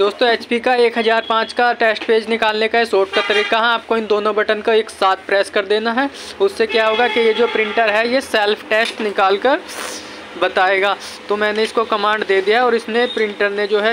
दोस्तों HP का 1005 का टेस्ट पेज निकालने का शॉर्ट का तरीका है। आपको इन दोनों बटन को एक साथ प्रेस कर देना है। उससे क्या होगा कि ये जो प्रिंटर है, ये सेल्फ टेस्ट निकाल कर बताएगा। तो मैंने इसको कमांड दे दिया और इसने प्रिंटर ने जो है